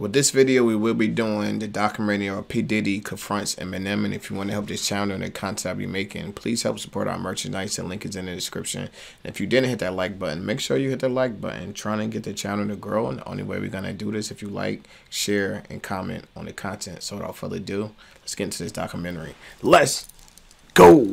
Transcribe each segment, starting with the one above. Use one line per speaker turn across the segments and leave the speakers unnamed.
With this video, we will be doing the documentary of P. Diddy confronts Eminem. And if you want to help this channel and the content I'll be making, please help support our merchandise. The link is in the description. And if you didn't hit that like button, make sure you hit the like button. Trying to get the channel to grow. And the only way we're going to do this if you like, share, and comment on the content. So without further ado, let's get into this documentary. Let's go.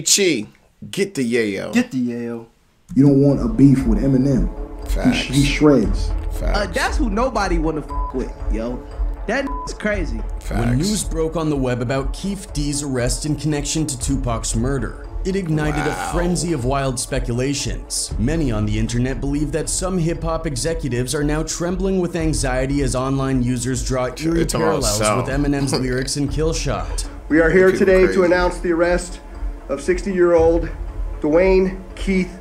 Chi Chi, get the Yale.
Get the Yale.
You don't want a beef with Eminem.
Facts.
He, he shreds.
Facts.
Uh, that's who nobody want to f with, yo. That is crazy.
Facts.
When news broke on the web about Keef D's arrest in connection to Tupac's murder, it ignited
Wow.
a frenzy of wild speculations. Many on the internet believe that some hip hop executives are now trembling with anxiety as online users draw eerie
It's
parallels with Eminem's lyrics in Killshot.
We are here today
crazy.
to announce the arrest of 60 year old Duane Keith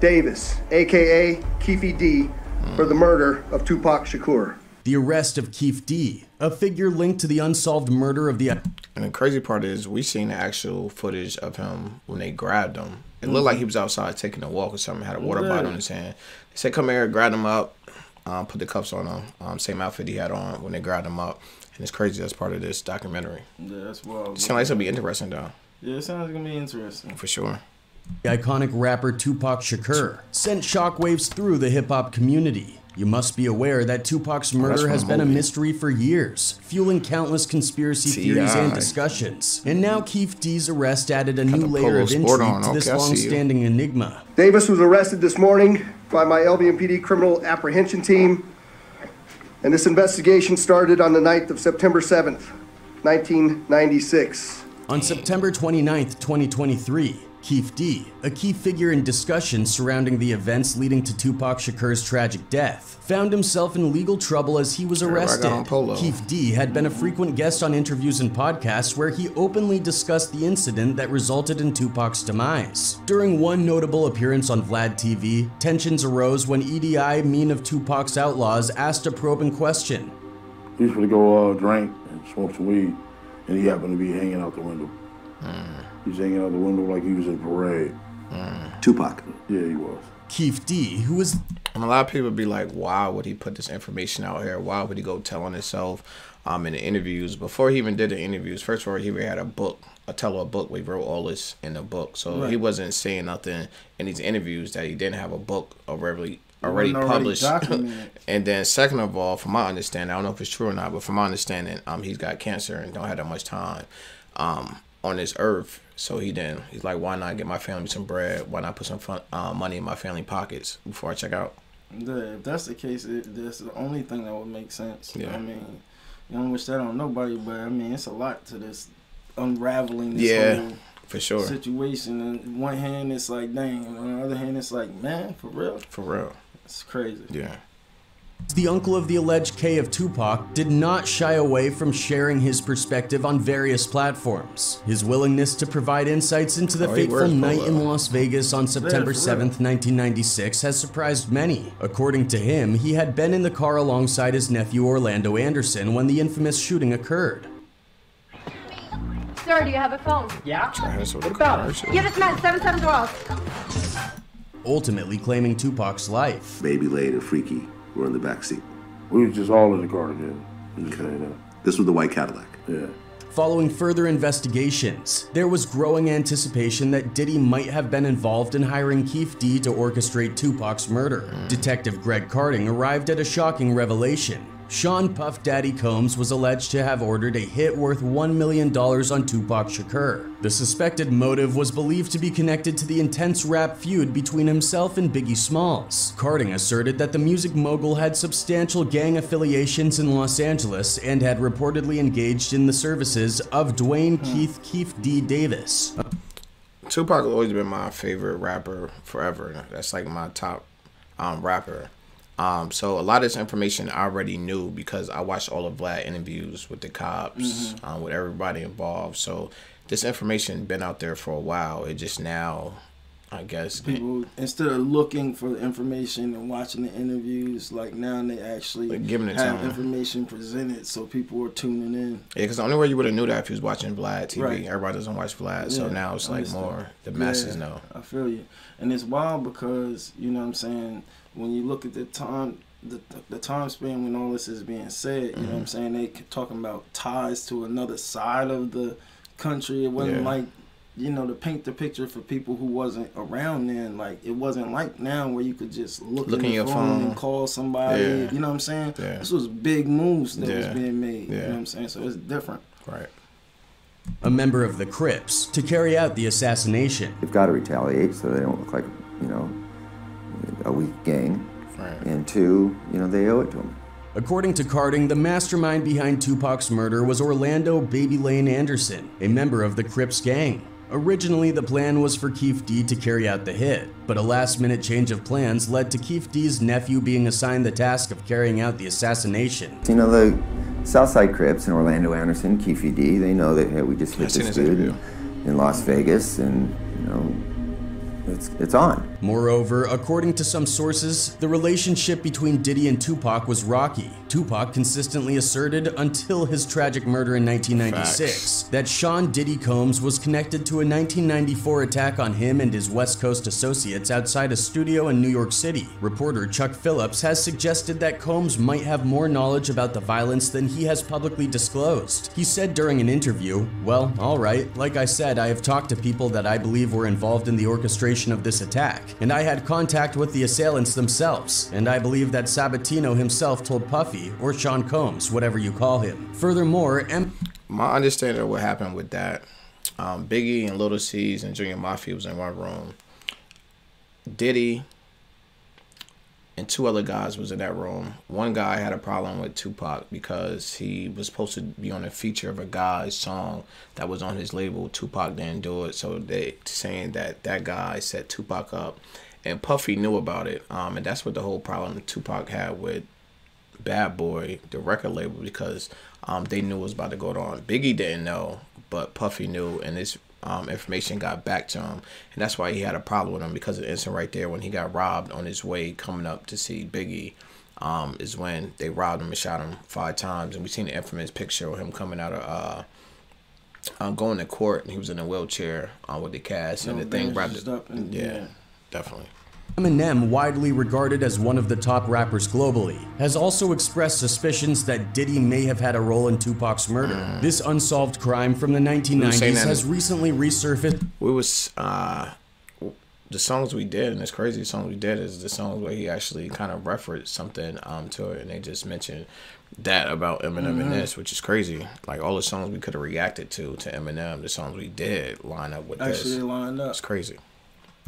Davis, aka Keefy D, for the murder of Tupac Shakur.
The arrest of Keef D, a figure linked to the unsolved murder of the
And the crazy part is, we seen the actual footage of him when they grabbed him. It looked like he was outside taking a walk or something. Had a water bottle in his hand. They said, "Come here," grabbed him up, um, put the cuffs on him. Um, same outfit he had on when they grabbed him up. And it's crazy. That's part of this documentary.
Yeah, that's wild.
It sounds like it's gonna be interesting though,
Yeah, it sounds gonna be interesting.
for sure.
The iconic rapper Tupac Shakur sent shockwaves through the hip hop community. You must be aware that Tupac's oh, murder
from
has
a
been a mystery for years, fueling countless conspiracy
T.I.
theories and discussions. And now Keef D's arrest added a new layer of intrigue
on.
to this
Okay, I see
long-standing enigma.
Davis was arrested this morning by my LVMPD criminal apprehension team, and this investigation started on the night of September 7th, 1996.
On September 29, 2023, Keef D, a key figure in discussions surrounding the events leading to Tupac Shakur's tragic death, found himself in legal trouble as he was arrested.
on polo.
Keef D had been a frequent guest on interviews and podcasts where he openly discussed the incident that resulted in Tupac's demise. During one notable appearance on Vlad TV, tensions arose when EDI, mean of Tupac's Outlawz, asked a probing question.
He was gonna go uh, drink and smoke some weed, and he happened to be hanging out the window. He was hanging out the window like he was in parade.
Tupac.
Yeah, he was.
Keef D, who was
And a lot of people be like, why would he put this information out here? Why would he go telling himself um, in the interviews? Before he even did the interviews, first of all, he had a book, a tell a book. We wrote all this in the book. So he wasn't saying nothing in these interviews that he didn't have a book already, already
already
published. and then second of all, from my understanding, I don't know if it's true or not, but from my understanding, um, he's got cancer and don't have that much time um, on this earth. So he didn't. He's like, why not get my family some bread? Why not put some fun, uh, money in my family pockets before I check out?
Yeah, if that's the case, it, that's the only thing that would make sense.
Yeah.
I mean, you don't wish that on nobody, but I mean, it's a lot to this unraveling this
Yeah,
whole
For sure.
situation. And one hand, it's like, dang. and On the other hand, it's like, man, for real,
For real.
It's crazy.
Yeah.
The uncle of the alleged K of Tupac did not shy away from sharing his perspective on various platforms. His willingness to provide insights into the
Oh,
fateful night in Las Vegas on September
for
7th, 1996 has surprised many. According to him, he had been in the car alongside his nephew Orlando Anderson when the infamous shooting occurred.
Sir, do you have a phone?
Trash with the commercial.
Give this man seven seven twelve.
Ultimately claiming Tupac's life.
Baby Lane and Freaky were in the back seat.
We was just all in the car together. Okay. just.
This was the white Cadillac.
Yeah.
Following further investigations, there was growing anticipation that Diddy might have been involved in hiring Keef D to orchestrate Tupac's murder. Detective Greg Kading arrived at a shocking revelation. Sean Puff Daddy Combs was alleged to have ordered a hit worth $1 million on Tupac Shakur. The suspected motive was believed to be connected to the intense rap feud between himself and Biggie Smalls. Kading asserted that the music mogul had substantial gang affiliations in Los Angeles and had reportedly engaged in the services of Duane Keith Keef D. Davis,
Tupac has always been my favorite rapper forever. That's like my top um, rapper. Um, so a lot of this information I already knew because I watched all of Vlad interviews with the cops, um, with everybody involved. So this information been out there for a while. It just now I guess
people instead of looking for the information and watching the interviews, like now they actually
Like, giving it
have information presented, so people are tuning in.
Yeah, because the only way you would have knew that if you was watching Vlad TV.
Right.
Everybody doesn't watch Vlad, so now it's like more the masses
Yeah,
know.
I feel you, and it's wild because you know what I'm saying when you look at the time. The, the time span when all this is being said, you know what I'm
Mhm.
saying? They talking about ties to another side of the country. It wasn't
Yeah.
like, you know, to paint the picture for people who wasn't around then. Like it wasn't like now where you could just look,
Look
in
in
your
your
phone,
phone.
and call somebody.
Yeah.
You know what I'm saying?
Yeah.
This was big moves that was being made. You know what I'm saying? So it's different.
Right.
a member of the Crips, to carry out the assassination.
They've got to retaliate so they don't look like, you know, a weak gang.
Right.
And two, you know, they owe it to them.
According to Kading, the mastermind behind Tupac's murder was Orlando Baby Lane Anderson, a member of the Crips gang. Originally, the plan was for Keef D to carry out the hit, but a last minute change of plans led to Keef D's nephew being assigned the task of carrying out the assassination.
You know, the Southside Crips and Orlando Anderson, Keefe D, they know that hey, we just
I've
hit this dude
interview.
in Las Vegas and, you know, it's, it's on.
Moreover, according to some sources, the relationship between Diddy and Tupac was rocky. Tupac consistently asserted until his tragic murder in 1996 that Sean Diddy Combs was connected to a 1994 attack on him and his West Coast associates outside a studio in New York City. Reporter Chuck Phillips has suggested that Combs might have more knowledge about the violence than he has publicly disclosed. He said during an interview, Well, alright, like I said, I have talked to people that I believe were involved in the orchestration of this attack, and I had contact with the assailants themselves, and I believe that Sabatino himself told Puffy, or Sean Combs, whatever you call him. Furthermore, M-
My understanding of what happened with that, um, Biggie and Little C's and Junior Mafia was in one room. Diddy and two other guys was in that room. One guy had a problem with Tupac because he was supposed to be on a feature of a guy's song that was on his label. Tupac didn't do it, so they saying that that guy set Tupac up, and Puffy knew about it. Um, and that's what the whole problem Tupac had with Bad Boy, the record label, because um, they knew it was about to go on. Biggie didn't know, but Puffy knew, and this um, information got back to him, and that's why he had a problem with him because of the instant right there when he got robbed on his way coming up to see Biggie. Um, is when they robbed him and shot him five times, and we seen the infamous picture of him coming out of uh, um, going to court, and he was in a wheelchair uh, with the cast, and
No
the thing wrapped.
up and-
yeah,
yeah.
definitely.
Eminem, widely regarded as one of the top rappers globally, has also expressed suspicions that Diddy may have had a role in Tupac's murder. This unsolved crime from the 1990s has recently resurfaced
we was uh the songs we did and it's crazy The songs we did is the songs where he actually kind of referenced something um to it and they just mentioned that about Eminem
Mhm.
and this which is crazy like all the songs we could have reacted to to Eminem the songs we did line up with
Actually
this
lined up.
it's crazy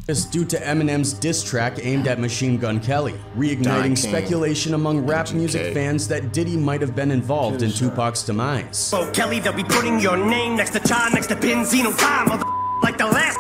is due to Eminem's diss track aimed at Machine Gun Kelly, reigniting
King,
speculation among rap
MGK.
music fans that Diddy might have been involved in Tupac's demise.
Oh, Kelly, they'll be putting your name next to John, next to Benzino time, mother like the last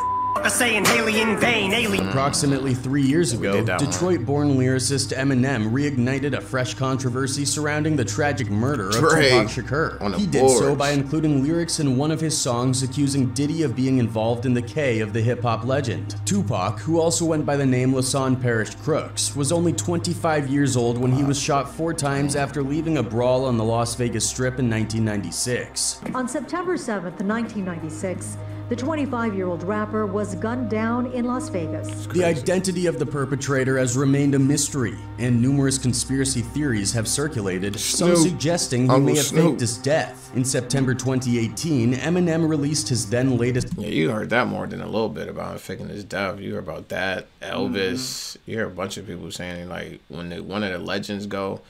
saying Haley in vain, alien.
Approximately three years ago,
did that one.
Detroit born lyricist Eminem reignited a fresh controversy surrounding the tragic murder of
Dre
Tupac Shakur.
on
He did so by including lyrics in one of his songs accusing Diddy of being involved in the K of the hip hop legend. Tupac, who also went by the name Lesane Parish Crooks, was only 25 years old when he was shot four times after leaving a brawl on the Las Vegas Strip in 1996.
On September 7th, 1996, the 25 year old rapper was gunned down in Las Vegas.
The identity of the perpetrator has remained a mystery, and numerous conspiracy theories have circulated, some
Snoop.
suggesting he
Uncle
may have
Snoop.
faked his death. In September 2018, Eminem released his then latest
yeah you heard that more than a little bit about him faking his death you heard about that Elvis mm-hmm. you hear a bunch of people saying like when the, one of the legends go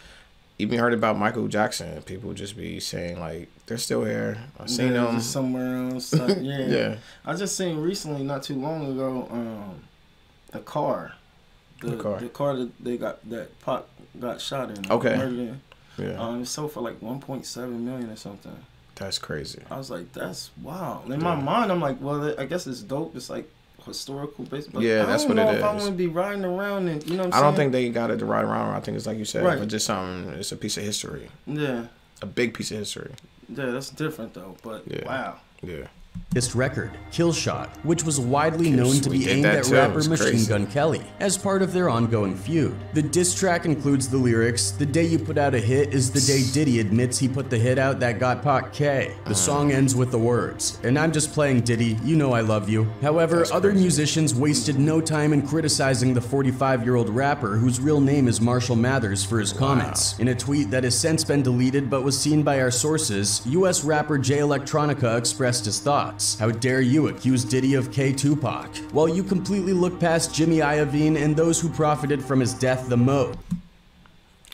even heard about Michael Jackson people just be saying like they're still here I've seen
Yeah,
them
somewhere else. like, yeah.
Yeah.
I just seen recently, not too long ago, um, the car. The,
The car.
The car that they got that Pac got shot in.
Okay.
murdered in.
Yeah.
Um, it sold for like 1.7 million or something.
That's crazy.
I was like, that's wow. In my mind, I'm like, well, I guess it's dope. It's like historical based. But
Yeah,
I
that's
don't know if I
is.
want to be riding around and you know. What I'm
I don't think they got it to ride around. I think it's like you said,
Right.
but just something. It's a piece of history.
Yeah.
A big piece of history.
Yeah, that's different though. But
Yeah.
wow.
Yeah.
This record, Killshot, which was widely known to be aimed at
too,
rapper Machine
crazy.
Gun Kelly, as part of their ongoing feud. The diss track includes the lyrics, The day you put out a hit is the day Diddy admits he put the hit out that got Pac K. The song ends with the words, and I'm just playing Diddy, you know I love you. However, other musicians wasted no time in criticizing the 45 year old rapper whose real name is Marshall Mathers for his comments. In a tweet that has since been deleted but was seen by our sources, US rapper Jay Electronica expressed his thoughts. How dare you accuse Diddy of K Tupac? While you completely look past Jimmy Iovine and those who profited from his death the most.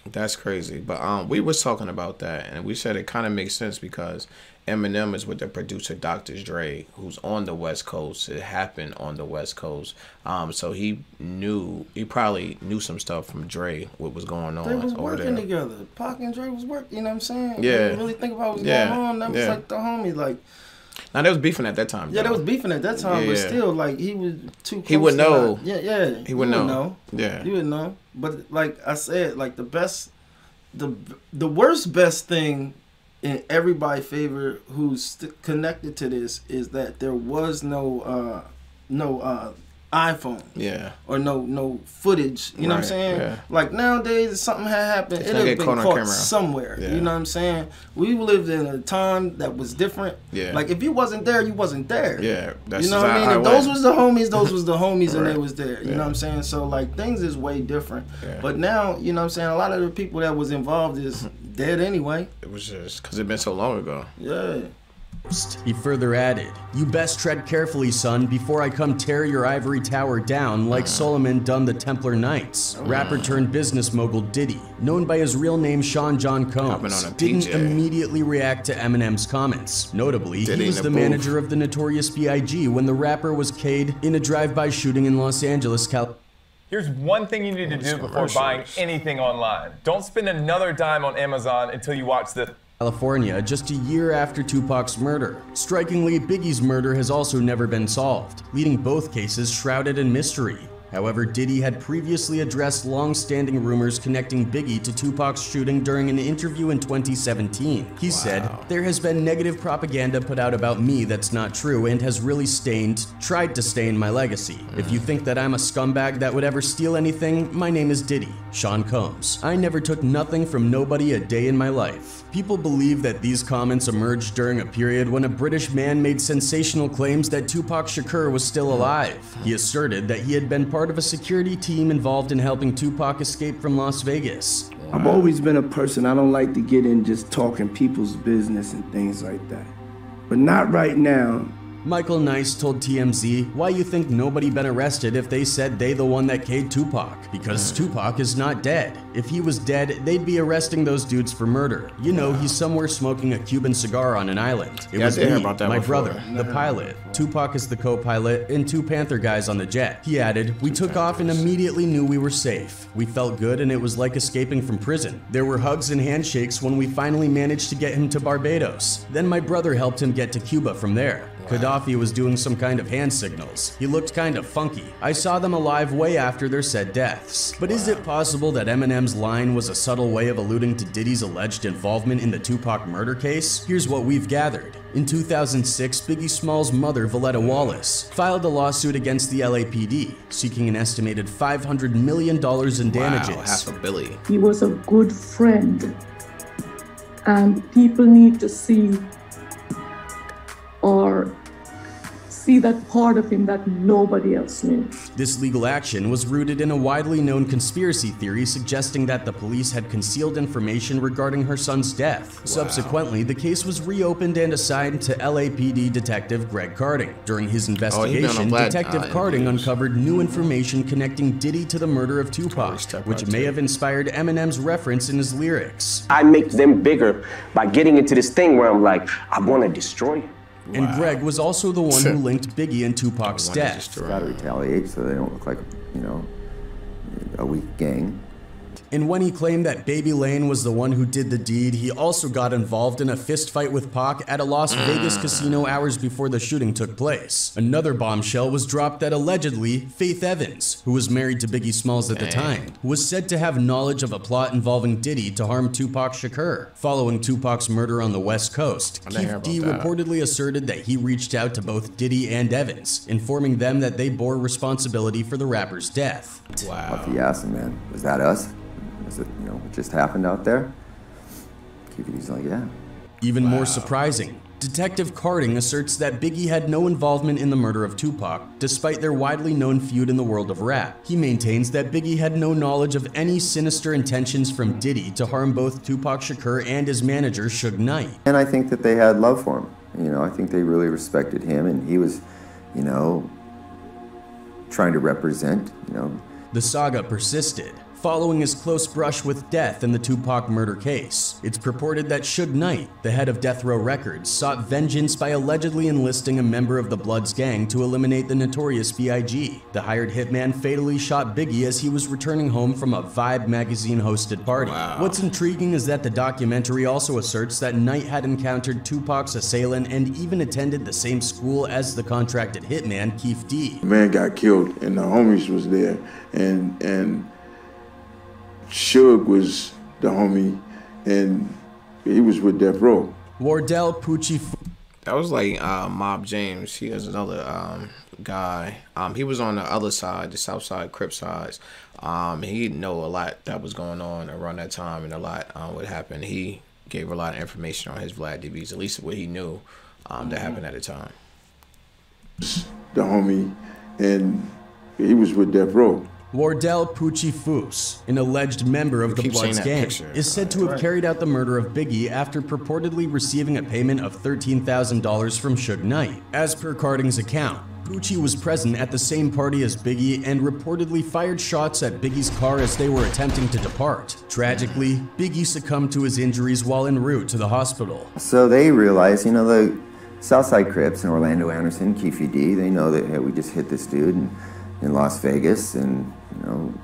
That's crazy. But um, we was talking about that, and we said it kind of makes sense because Eminem is with the producer Dr. Dre, who's on the West Coast. It happened on the West Coast. Um, so he knew, he probably knew some stuff from Dre, what was going on
They was
over
working
there.
together. Pac and Dre was working. You know what I'm saying?
Yeah.
When you really think about what's
Yeah.
going on. That was
Yeah.
like the homie. Like
Now they was beefing at that time.
yeah, they
though.
was beefing at that time, but still, like he was too. Close
He would know.
not- Yeah, yeah.
He would know. Yeah.
You would know. But like I said, like the best, the the worst best thing in everybody's favor who's st- connected to this is that there was no uh no uh iPhone
Yeah.
or no no footage. You know what I'm saying?
yeah.
Like nowadays, if something had happened, it
gonna
would have been
caught
caught somewhere.
Yeah.
You know what I'm saying? We lived in a time that was different.
Yeah.
Like if you wasn't there, you wasn't there.
Yeah, that's
you know what I mean?
how
If
it
those was the homies, those was the homies, and they was there. You
Yeah.
know what I'm saying? So like things is way different.
Yeah.
But now, you know what I'm saying? A lot of the people that was involved is dead anyway.
It was just because it been so long ago.
Yeah.
He further added, You best tread carefully, son, before I come tear your ivory tower down like Solomon done the Templar Knights. Rapper turned business mogul Diddy, known by his real name Sean John Combs, didn't
PJ.
immediately react to Eminem's comments. Notably,
Diddy
he was
the
the manager of the notorious B.I.G. when the rapper was Cade in a drive-by shooting in Los Angeles, California.
Here's one thing you need to do before buying anything online. Don't spend another dime on Amazon until you watch this.
California just a year after Tupac's murder. Strikingly, Biggie's murder has also never been solved, leaving both cases shrouded in mystery. However, Diddy had previously addressed long-standing rumors connecting Biggie to Tupac's shooting during an interview in 2017. He said, "There has been negative propaganda put out about me that's not true and has really stained, tried to stain my legacy. If you think that I'm a scumbag that would ever steal anything, my name is Diddy, Sean Combs. I never took nothing from nobody a day in my life." People believe that these comments emerged during a period when a British man made sensational claims that Tupac Shakur was still alive. He asserted that he had been part of a security team involved in helping Tupac escape from Las Vegas.
I've always been a person, I don't like to get in just talking people's business and things like that. But not right now.
Michael Nice told TMZ why you think nobody been arrested if they said they the one that killed Tupac. Because Tupac is not dead. If he was dead, they'd be arresting those dudes for murder. You know, he's somewhere smoking a Cuban cigar on an island. It
Yeah,
was me,
about that
my
before.
brother, the pilot. Tupac is the co-pilot, and two Panther guys on the jet. He added, "We took off and immediately knew we were safe. We felt good, and it was like escaping from prison. There were hugs and handshakes when we finally managed to get him to Barbados. Then my brother helped him get to Cuba from there." Gaddafi was doing some kind of hand signals. He looked kind of funky. I saw them alive way after their said deaths. But is it possible that Eminem's line was a subtle way of alluding to Diddy's alleged involvement in the Tupac murder case? Here's what we've gathered. In 2006, Biggie Small's mother, Voletta Wallace, filed a lawsuit against the LAPD, seeking an estimated $500 million in damages.
Wow, half a billy.
He was a good friend. And people need to see or see that part of him that nobody else knew.
This legal action was rooted in a widely known conspiracy theory suggesting that the police had concealed information regarding her son's death. Subsequently, the case was reopened and assigned to LAPD Detective Greg Kading. During his
Oh, been
investigation,
Vlad,
Detective
uh,
Kading uncovered new information connecting Diddy to the murder of Tupac, which may have inspired Eminem's reference in his lyrics.
I make them bigger by getting into this thing where I'm like, I want to destroy you.
And Greg was also the one who linked Biggie and Tupac's death.
Gotta retaliate so they don't look like, you know, a weak gang.
And when he claimed that Baby Lane was the one who did the deed, he also got involved in a fistfight with Pac at a Las Vegas mm. casino hours before the shooting took place. Another bombshell was dropped that allegedly Faith Evans, who was married to Biggie Smalls at the time, was said to have knowledge of a plot involving Diddy to harm Tupac Shakur. Following Tupac's murder on the West Coast,
I Keef
D
that.
reportedly asserted that he reached out to both Diddy and Evans, informing them that they bore responsibility for the rapper's death.
If you ask him, man, was that us? Was it, you know, what just happened out there? QVD's like, yeah.
Even more surprising, Detective Kading asserts that Biggie had no involvement in the murder of Tupac, despite their widely known feud in the world of rap. He maintains that Biggie had no knowledge of any sinister intentions from Diddy to harm both Tupac Shakur and his manager, Suge Knight.
And I think that they had love for him. You know, I think they really respected him, and he was, you know, trying to represent, you know,
The saga persisted, following his close brush with death in the Tupac murder case. It's purported that Suge Knight, the head of Death Row Records, sought vengeance by allegedly enlisting a member of the Bloods gang to eliminate the notorious B.I.G. The hired hitman fatally shot Biggie as he was returning home from a Vibe magazine hosted party. What's intriguing is that the documentary also asserts that Knight had encountered Tupac's assailant and even attended the same school as the contracted hitman Keef D.
The man got killed, and the homies was there, and and Suge was the homie, and he was with Death Row.
Wardell Poochie
That was like uh, Mob James. He was another um, guy. Um, he was on the other side, the South Side Crip sides. Um, he know a lot that was going on around that time, and a lot um, what happened. He gave a lot of information on his Vlad DVs, at least what he knew um, that happened at the time.
the homie, and he was with Death Row.
Wardell Poochie Fouse, an alleged member of the
keep
Bloods gang,
picture.
is said to have carried out the murder of Biggie after purportedly receiving a payment of $13,000 from Suge Knight. As per Kading's account, Poochie was present at the same party as Biggie and reportedly fired shots at Biggie's car as they were attempting to depart. Tragically, Biggie succumbed to his injuries while en route to the hospital.
So they realize, you know, the Southside Crips and Orlando Anderson, Keefe D, they know that hey, we just hit this dude in, in Las Vegas, and you know,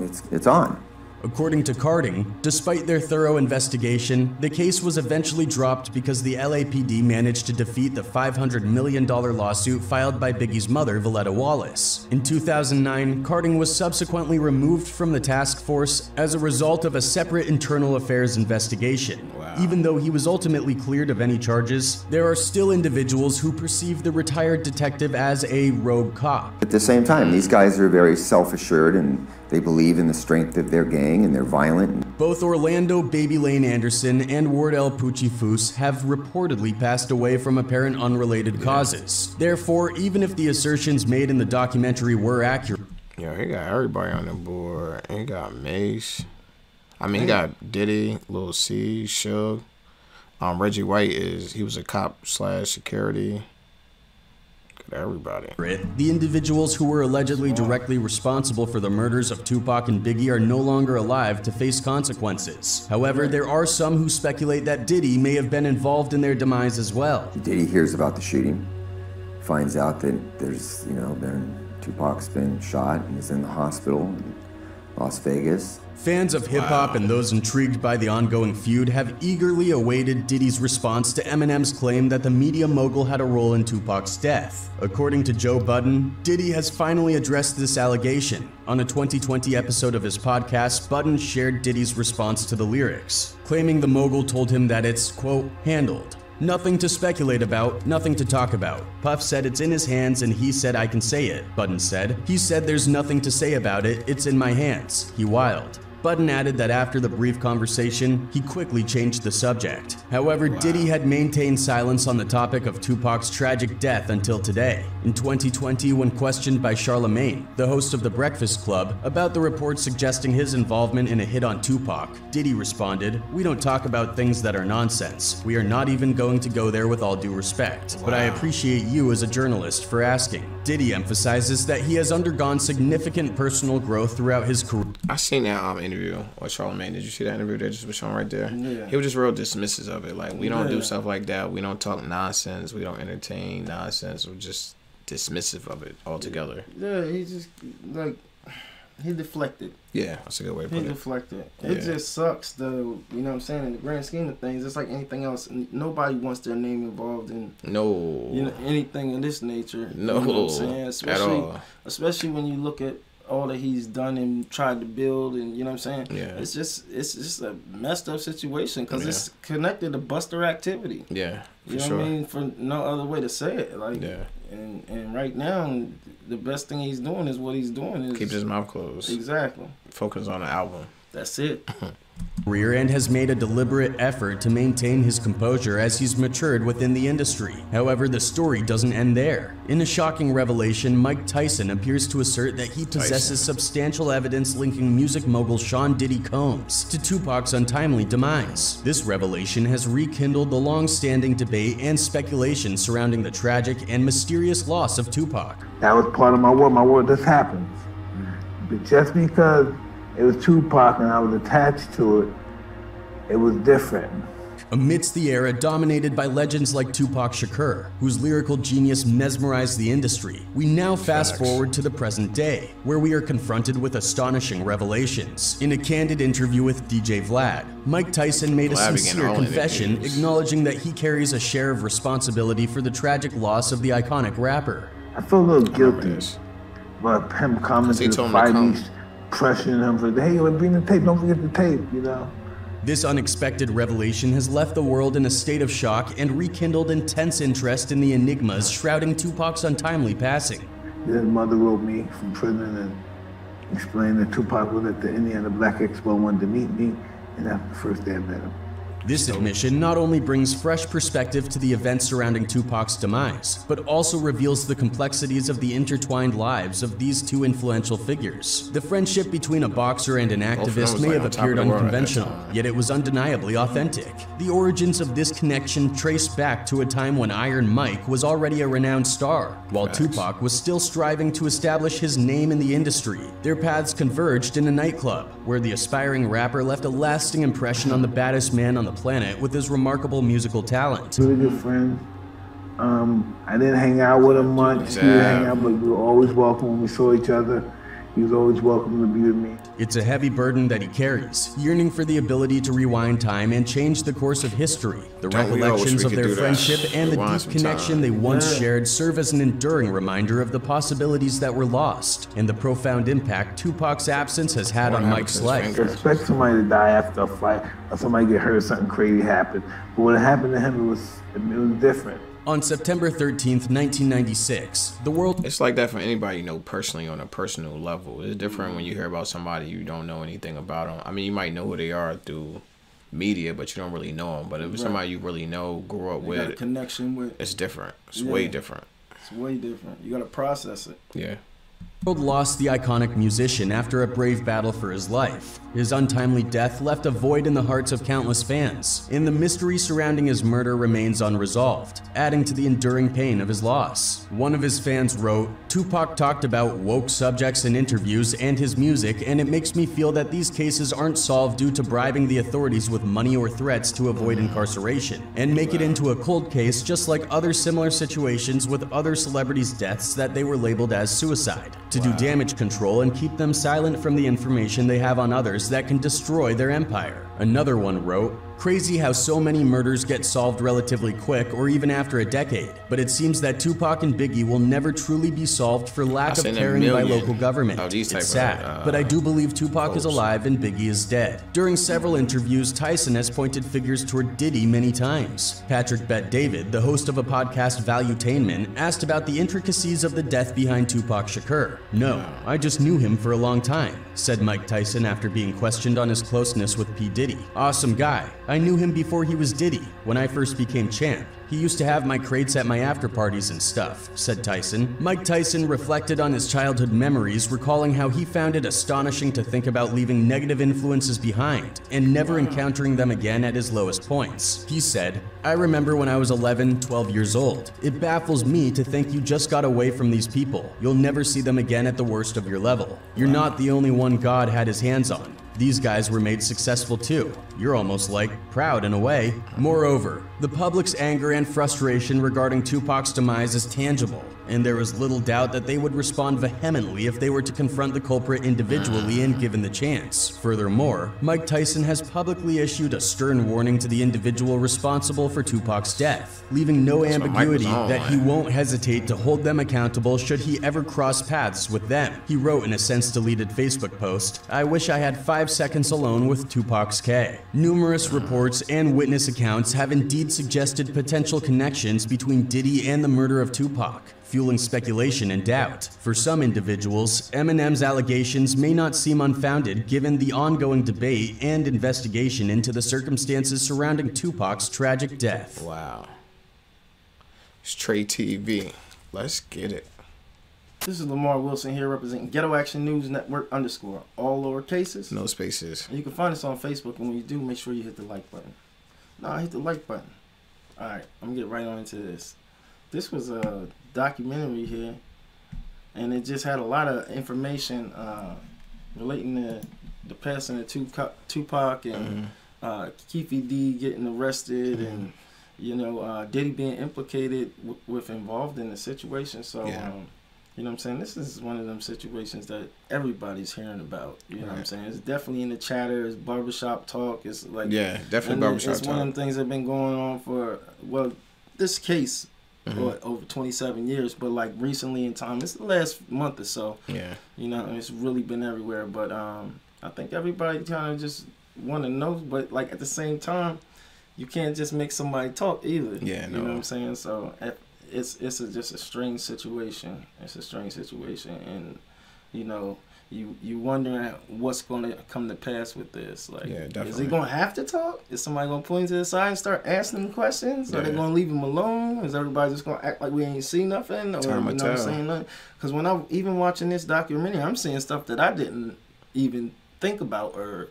it's it's on.
According to Kading, despite their thorough investigation, the case was eventually dropped because the LAPD managed to defeat the $500 million lawsuit filed by Biggie's mother, Voletta Wallace. In 2009, Kading was subsequently removed from the task force as a result of a separate internal affairs investigation. Even though he was ultimately cleared of any charges, there are still individuals who perceive the retired detective as a rogue cop.
At the same time, these guys are very self-assured and they believe in the strength of their gang and they're violent.
Both Orlando Baby Lane Anderson and Wardell Poochie Fouse have reportedly passed away from apparent unrelated causes. Therefore, even if the assertions made in the documentary were accurate,
Yo, he got everybody on the board. He got Mace. I mean, he got Diddy, Lil C, Suge. Um, Reggie White is he was a cop slash security. Got everybody.
the individuals who were allegedly directly responsible for the murders of Tupac and Biggie are no longer alive to face consequences. However, there are some who speculate that Diddy may have been involved in their demise as well.
Diddy hears about the shooting, finds out that there's, you know, been Tupac's been shot and is in the hospital in Las Vegas.
Fans of hip hop and those intrigued by the ongoing feud have eagerly awaited Diddy's response to Eminem's claim that the media mogul had a role in Tupac's death. According to Joe Budden, Diddy has finally addressed this allegation. On a 2020 episode of his podcast, Budden shared Diddy's response to the lyrics, claiming the mogul told him that it's, quote, handled. Nothing to speculate about, nothing to talk about. Puff said it's in his hands and he said I can say it, Budden said. He said there's nothing to say about it, it's in my hands. He wiled. Budden added that after the brief conversation, he quickly changed the subject. However, Diddy had maintained silence on the topic of Tupac's tragic death until today. In 2020, when questioned by Charlamagne, the host of The Breakfast Club, about the report suggesting his involvement in a hit on Tupac, Diddy responded, We don't talk about things that are nonsense. We are not even going to go there with all due respect. But I appreciate you as a journalist for asking. Diddy emphasizes that he has undergone significant personal growth throughout his career.
I seen that um interview with Charlamagne. Did you see that interview that just was shown right there?
Yeah.
He was just real dismissive of it. Like we don't do stuff like that. We don't talk nonsense. We don't entertain nonsense. We're just dismissive of it altogether.
Yeah, he just like he deflected.
Yeah, that's a good way to
He
put it.
deflected. It
Yeah.
just sucks, though. You know what I'm saying? In the grand scheme of things, it's like anything else. Nobody wants their name involved in
No.
you know anything of this nature.
No,
you know what I'm saying?
at
Especially,
all.
especially when you look at all that he's done and tried to build, and you know what I'm saying?
Yeah.
It's just it's just a messed up situation because
Yeah.
it's connected to Buster activity.
Yeah,
You know
sure.
what I mean? For no other way to say it. Like,
Yeah.
and and right now, the best thing he's doing is what he's doing is
Keeps his mouth closed.
Exactly.
Focus on the album.
That's it.
career End has made a deliberate effort to maintain his composure as he's matured within the industry. However, the story doesn't end there. In a shocking revelation, Mike Tyson appears to assert that he possesses substantial evidence linking music mogul Sean Diddy Combs to Tupac's untimely demise. This revelation has rekindled the long-standing debate and speculation surrounding the tragic and mysterious loss of Tupac.
That was part of my world. My world just happens. But just because it was Tupac and I was attached to it, it was different.
Amidst the era dominated by legends like Tupac Shakur, whose lyrical genius mesmerized the industry, we now fast forward to the present day, where we are confronted with astonishing revelations. In a candid interview with DJ Vlad, Mike Tyson made a sincere confession acknowledging that he carries a share of responsibility for the tragic loss of the iconic rapper.
I feel a little guilty about him coming
he
to the
told him to
fight,
come.
he's pressuring him for, hey, bring the tape, don't forget the tape, you know?
This unexpected revelation has left the world in a state of shock and rekindled intense interest in the enigmas shrouding Tupac's untimely passing.
Then his mother wrote me from prison and explained that Tupac was at the Indiana Black Expo and wanted to meet me, and that's the first day I met him.
This admission not only brings fresh perspective to the events surrounding Tupac's demise, but also reveals the complexities of the intertwined lives of these two influential figures. The friendship between a boxer and an activist may have appeared
of the world at that
unconventional, yet it was undeniably authentic. The origins of this connection trace back to a time when Iron Mike was already a renowned star, while Tupac was still striving to establish his name in the industry. Their paths converged in a nightclub, where the aspiring rapper left a lasting impression on the baddest man on the planet with his remarkable musical talent.
Really good friend. Um, I didn't hang out with him much. He didn't hang out, but we were always welcome when we saw each other. He was always welcome to be with me.
It's a heavy burden that he carries, yearning for the ability to rewind time and change the course of history. The
Don't we all wish
recollections of their
do that?
friendship and the deep connection
time.
they once
Yeah.
shared serve as an enduring reminder of the possibilities that were lost and the profound impact Tupac's absence has had on Mike's life.
Expect somebody to die after a fight or somebody get hurt, something crazy happened. But what happened to him, it was, it was different.
On September 13th, 1996, the world
It's like that for anybody you know personally on a personal level. It's different when you hear about somebody you don't know anything about them. I mean, you might know who they are through media, but you don't really know them. But if it's
Right.
somebody you really know, grew up
You got a
with,
connection with.
it's different. It's
Yeah.
way different.
It's way different. You got to process it.
Yeah.
World lost the iconic musician after a brave battle for his life. His untimely death left a void in the hearts of countless fans, and the mystery surrounding his murder remains unresolved, adding to the enduring pain of his loss. One of his fans wrote, Tupac talked about woke subjects in interviews and his music, and it makes me feel that these cases aren't solved due to bribing the authorities with money or threats to avoid incarceration, and make it into a cold case just like other similar situations with other celebrities' deaths that they were labeled as suicide to do damage control and keep them silent from the information they have on others that can destroy their empire. Another one wrote, Crazy how so many murders get solved relatively quick or even after a decade, but it seems that Tupac and Biggie will never truly be solved for lack
I've
of caring by local government.
type
it's sad,
uh,
but I do believe Tupac is alive and Biggie is dead. During several interviews, Tyson has pointed figures toward Diddy many times. Patrick Bet David, the host of a podcast Valuetainment, asked about the intricacies of the death behind Tupac Shakur. No, I just knew him for a long time, said Mike Tyson after being questioned on his closeness with P. Diddy. Awesome guy. I knew him before he was Diddy, when I first became champ. He used to have my crates at my after parties and stuff, said Tyson. Mike Tyson reflected on his childhood memories, recalling how he found it astonishing to think about leaving negative influences behind and never encountering them again at his lowest points. He said, I remember when I was 11, 12 years old. It baffles me to think you just got away from these people. You'll never see them again at the worst of your level. You're not the only one God had his hands on. These guys were made successful too. You're almost like proud in a way. Moreover, the public's anger and frustration regarding Tupac's demise is tangible. and there is little doubt that they would respond vehemently if they were to confront the culprit individually and given the chance. Furthermore, Mike Tyson has publicly issued a stern warning to the individual responsible for Tupac's death, leaving no
That's what Mike was
ambiguity that he won't hesitate to hold them accountable should he ever cross paths with them. He wrote in a since deleted Facebook post, I wish I had five seconds alone with Tupac's K. Numerous reports and witness accounts have indeed suggested potential connections between Diddy and the murder of Tupac. Fueling speculation and doubt. For some individuals, Eminem's allegations may not seem unfounded given the ongoing debate and investigation into the circumstances surrounding Tupac's tragic death.
Wow. Tre TV. Let's get it.
This is Lamar Wilson here representing Ghetto Action News Network underscore all lower cases.
No spaces.
And you can find us on Facebook, and when you do, make sure you hit the like button. Nah, hit the like button. All right, I'm gonna get right on into this. This was a documentary here, and it just had a lot of information uh, relating to the passing of Tupac, Tupac and uh, Keefe D getting arrested, and you know uh, Diddy being implicated w- with involved in the situation. So.
Yeah.
Um, you know what I'm saying? This is one of them situations that everybody's hearing about. You know what I'm saying? It's definitely in the chatter. It's barbershop talk. It's like
Yeah, definitely barbershop
It's one of them things that have been going on for well, this case
Mhm.
what, over 27 years, but like recently in time, it's the last month or so.
Yeah.
You know, and it's really been everywhere. But um, I think everybody kind of just want to know. But like at the same time, you can't just make somebody talk either.
Yeah,
You know what I'm saying? So it's it's a, just a strange situation. It's a strange situation, and you know. You you wondering what's going to come to pass with this? Like,
Yeah,
is he going to have to talk? Is somebody going to pull him to the side and start asking him questions? Are they going to leave him alone? Is everybody just going to act like we ain't see nothing? Or
Time
you know what I'm saying? Because when I even watching this documentary, I'm seeing stuff that I didn't even think about or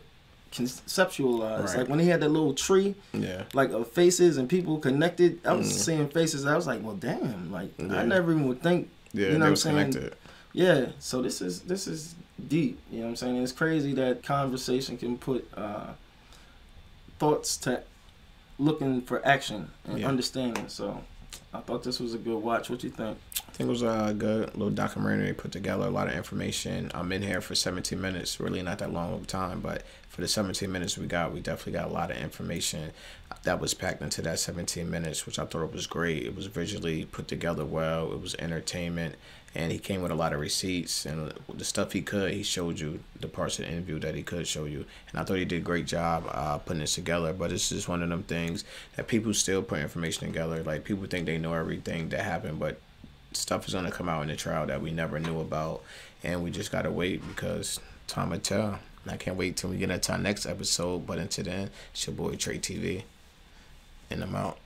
conceptualize.
Right.
Like when he had that little tree,
Yeah.
like of faces and people connected. I was
Mm.
seeing faces. I was like, well, damn. Like
Yeah.
I never even would think.
Yeah,
you know what I'm saying?
connected.
Yeah. So this is this is deep. You know what I'm saying? It's crazy that conversation can put uh, thoughts to looking for action and
Yeah.
understanding. So I thought this was a good watch. What you think?
I think it was a good little documentary put together, a lot of information. I'm in here for 17 minutes, really not that long of a time, but for the 17 minutes we got, we definitely got a lot of information that was packed into that 17 minutes, which I thought was great. It was visually put together well, it was entertainment, and he came with a lot of receipts and the stuff he could, he showed you the parts of the interview that he could show you. And I thought he did a great job uh, putting this together, but it's just one of them things that people still put information together. Like people think they know everything that happened, but stuff is gonna come out in the trial that we never knew about, and we just gotta wait because time will tell. And I can't wait till we get into our next episode. But until then, it's your boy Tre TV, and I'm out.